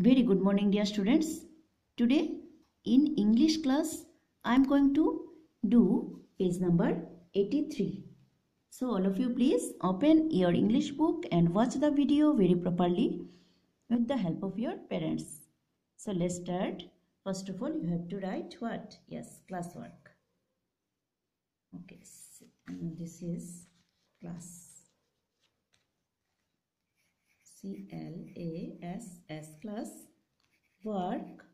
Very good morning dear students. Today in English class I am going to do page number 83. So all of you please open your English book and watch the video very properly with the help of your parents. So let's start. First of all you have to write what? Yes, classwork. Okay, so this is class. C L A S S class work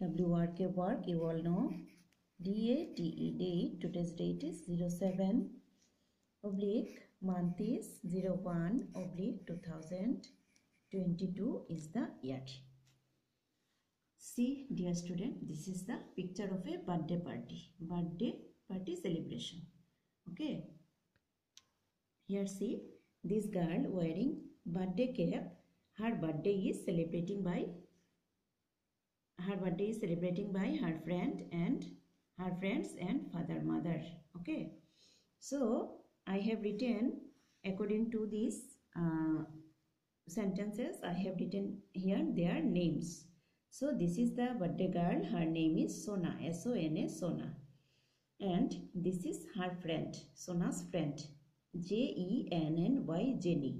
W R K work you all know D A T E date today's date is 07 oblique month is 01 oblique 2022 is the year. See dear student this is the picture of a birthday party. Birthday party celebration. Okay. Here see this girl wearing birthday cap her birthday is celebrating by her birthday is celebrating by her friend and her friends and father mother okay? So i have written according to these uh, sentences i have written here their names. So this is the birthday girl her name is sona s o n a sona. And this is her friend sona's friend j e n n y jenny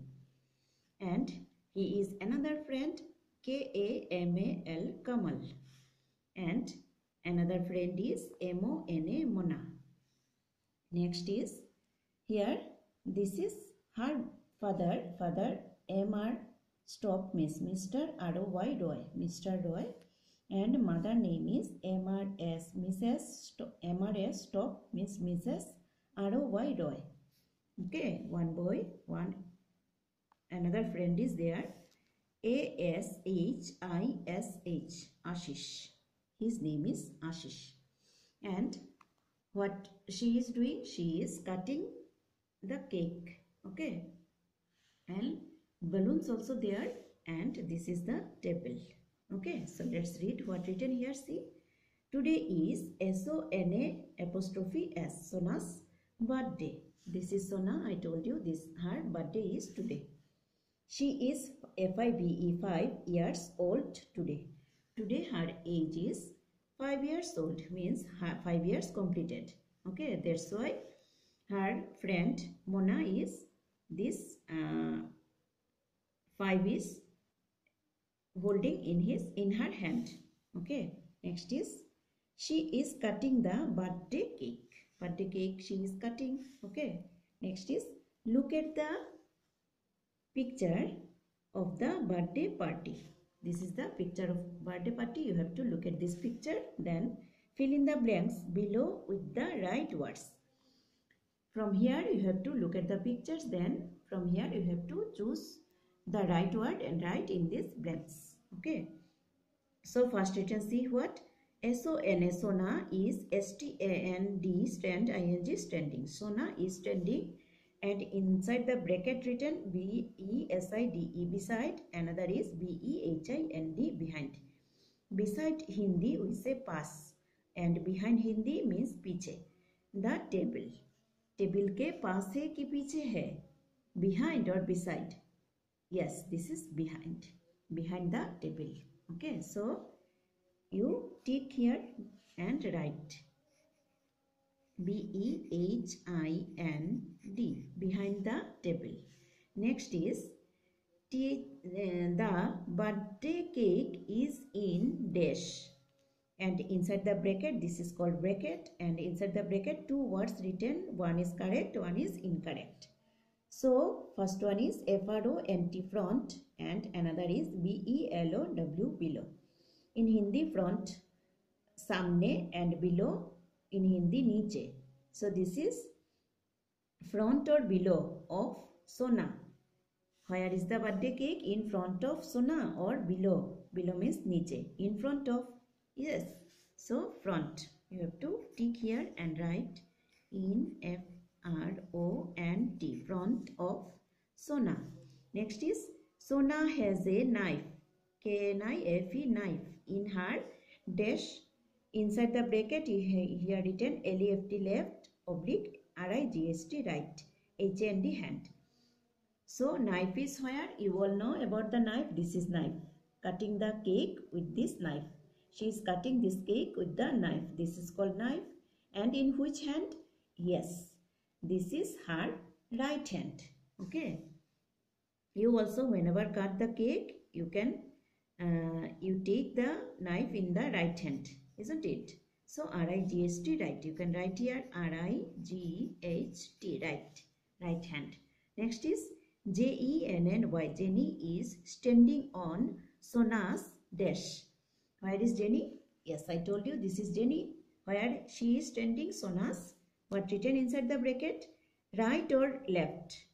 and he is another friend K-A-M-A-L Kamal and another friend is M-O-N-A Mona. Next is here this is her father father M-R stop miss Mr. R-O-Y Roy Mr. Roy and mother name is M-R-S Mrs. Stop, M-R-S stop miss Mrs. R-O-Y Roy. Okay one boy one another friend is there. A S H I S H Ashish. His name is Ashish. And what she is doing she is cutting the cake okay? And balloons also there and this is the table okay? So let's read what written here see. Today is S O N A apostrophe S Sona's birthday. This is Sona I told you this her birthday is today she is FIVE 5 years old today. Today her age is 5 years old means 5 years completed. Okay, that's why her friend Mona is this uh, 5 is holding in his in her hand. Okay, next is she is cutting the birthday cake. Birthday cake she is cutting. Okay, next is look at the picture of the birthday party. This is the picture of birthday party. You have to look at this picture. Then fill in the blanks below with the right words. From here you have to look at the pictures. Then from here you have to choose the right word and write in these blanks. Okay. So first you can see what S-O-N-A Sona is S-T-A-N-D stand I-N-G standing. Sona is standing and inside the bracket written B E S I D E beside another is B E H I N D behind. Beside Hindi we say pass and behind Hindi means पीछे. The table. Table के पास है कि पीछे है? Behind or beside? Yes, this is behind. Behind the table. Okay, so you tick here and write. B-E-H-I-N-D behind the table. Next is T, uh, the birthday cake is in dash and inside the bracket this is called bracket and inside the bracket two words written one is correct one is incorrect. So first one is FRO F-R-O-N-T front and another is B-E-L-O-W below. In Hindi front samne and below in Hindi niche. So this is front or below of Sona. Where is the birthday cake? In front of Sona or below. Below means niche. In front of. Yes. So front. You have to tick here and write in F R O N T. Front of Sona. Next is Sona has a knife. K N I F E knife. In her dash Inside the bracket, here written LEFT left, oblique, RIGST right, HAND hand. So, knife is where? You all know about the knife. This is knife. cutting the cake with this knife. She is cutting this cake with the knife. This is called knife. And in which hand? Yes, this is her right hand. Okay. You also whenever cut the cake, you can, uh, you take the knife in the right hand. Isn't it? So R-I-G-H-T right. You can write here R-I-G-H-T right. Right hand. Next is J-E-N-N-Y. Jenny is standing on Sona's dash. Where is Jenny? Yes, I told you this is Jenny. Where she is standing Sona's. What written inside the bracket? Right or left?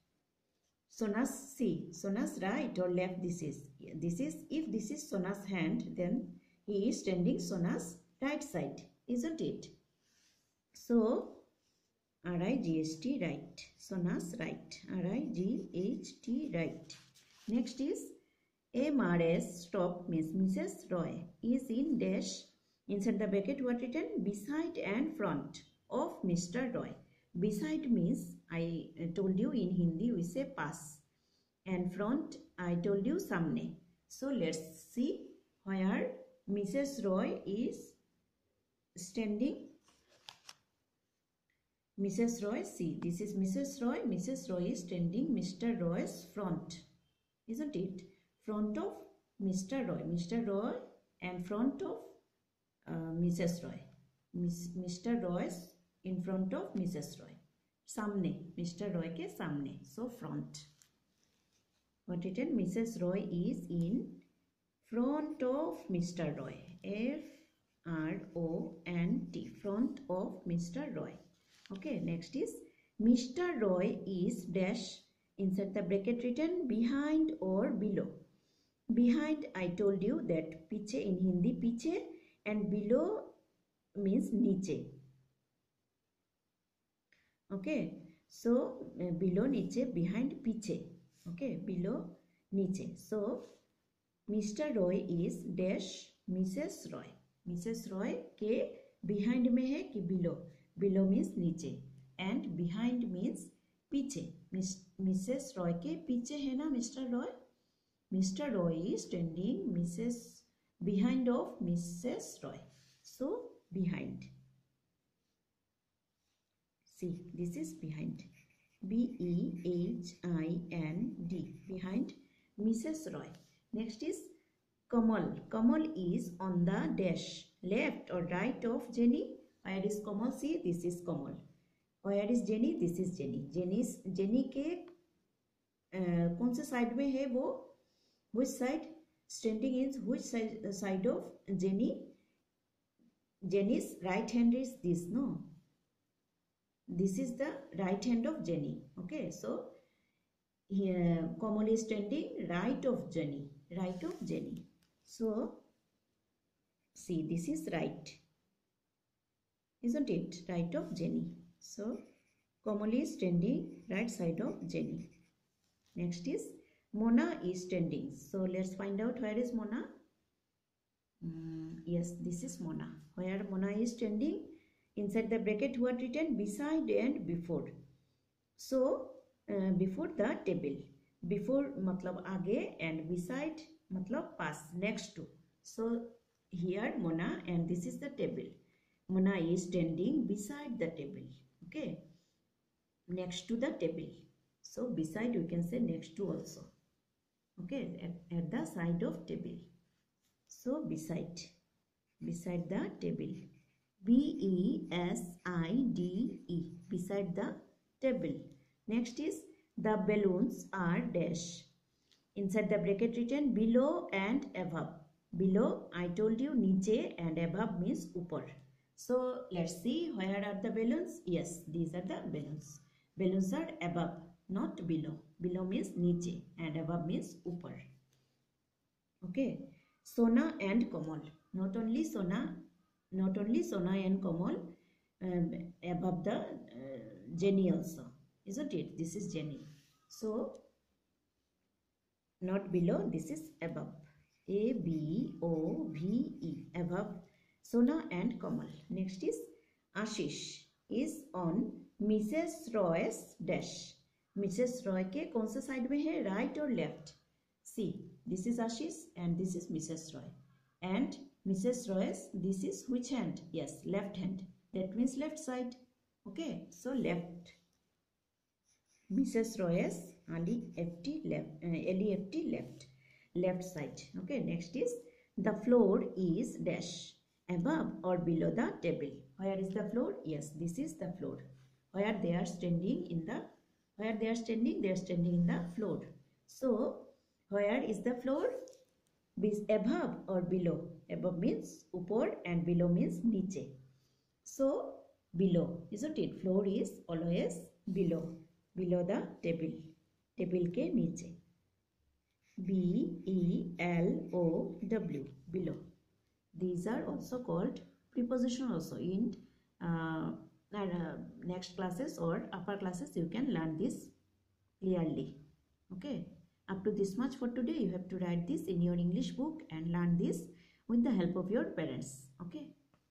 Sona's see. Sona's right or left this is. This is if this is Sona's hand then he is standing Sona's right side. Isn't it? So R-I-G-H-T right. Sona's right. R-I-G-H-T right. Next is M-R-S stop means Mrs. Roy is in dash inside the bracket what written beside and front of Mr. Roy. Beside means I told you in Hindi we say pass and front I told you samne. So let's see where Mrs. Roy is standing Mrs. Roy, see, this is Mrs. Roy. Mrs. Roy is standing Mr. Roy's front. Isn't it? Front of Mr. Roy. Mr. Roy and front of uh, Mrs. Roy. Miss, Mr. Roy's in front of Mrs. Roy. सामने Mr. Roy के सामने. So front. What written? Mrs. Roy is in front of Mr. Roy. F R O N T. Front of Mr. Roy. Okay, next is Mr. Roy is dash insert the bracket written behind or below. Behind I told you that piche in Hindi piche and below means niche. Okay, so uh, below niche behind piche. Okay, below niche. So Mr. Roy is dash Mrs. Roy. Mrs. Roy के behind में है कि below. Below means नीचे. And behind means पीछे. Mrs Roy के पीछे है ना Mr Roy Mr Roy is standing Mrs behind of Mrs Roy so behind see this is behind B E H I N D behind Mrs Roy next is Kamal Kamal is on the dash left और right of Jenny where is Kamal? See this is Kamal. Where is Jenny this is Jenny Jenny's Jenny के कौन से side में है वो? Which side standing is which side of Jenny Jenny's right hand is this no this is the right hand of Jenny okay so common is standing right of Jenny right of Jenny so see this is right isn't it? Right of Jenny. So, Kamali is standing right side of Jenny. Next is Mona is standing. So, let's find out where is Mona. Mm, yes, this is Mona. Where Mona is standing? Inside the bracket what written? Beside and before. So, uh, before the table. Before matlab age and beside matlab pass next to. So, here Mona and this is the table. Mona is standing beside the table. Okay. Next to the table. So beside we can say next to also. Okay. At, at the side of table. So beside. Beside the table. B-E-S-I-D-E. Beside the table. Next is the balloons are dash. Inside the bracket written below and above. Below I told you niche and above means upper. So let's see where are the balloons. Yes, these are the balloons. Balloons are above, not below. Below means niche and above means upper. Okay. Sona and Kamal. Not only Sona, not only Sona and Kamal, um, above the uh, Jenny also. Isn't it? This is Jenny. So, not below, this is above. A B O V E above Sona and Kamal. Next is Ashish is on Mrs. Roy's dash. Mrs. Roy के कौन सा side में है right और left C this is ashish and this is mrs roy and mrs roy's this is which hand yes left hand that means left side okay so left mrs roy's ali ft left uh, left left left side. Okay next is the floor is dash above or below the table. Where is the floor? Yes this is the floor. Where they are standing in the where they are standing they are standing in the floor. So where is the floor? Is above or below. Above means upor and below means niche. So below isn't it? Floor is always below below the table table ke niche. B e l o w below. These are also called preposition also. In uh, uh, next classes or upper classes you can learn this clearly. Okay? Up to this much for today. You have to write this in your english book and learn this with the help of your parents. Okay